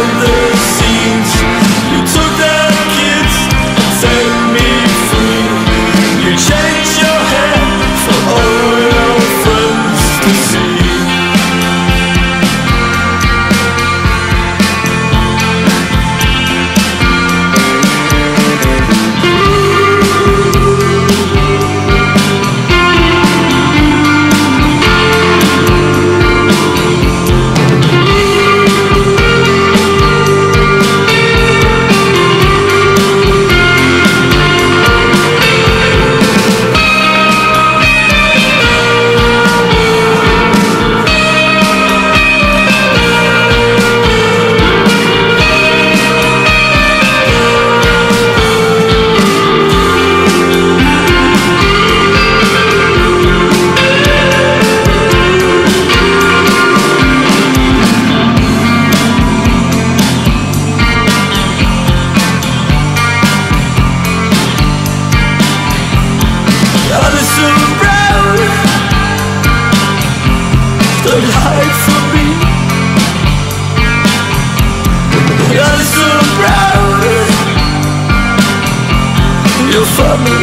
the Don't hide from me You're so proud You'll find me